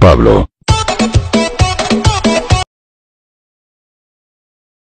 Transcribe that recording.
Pablo.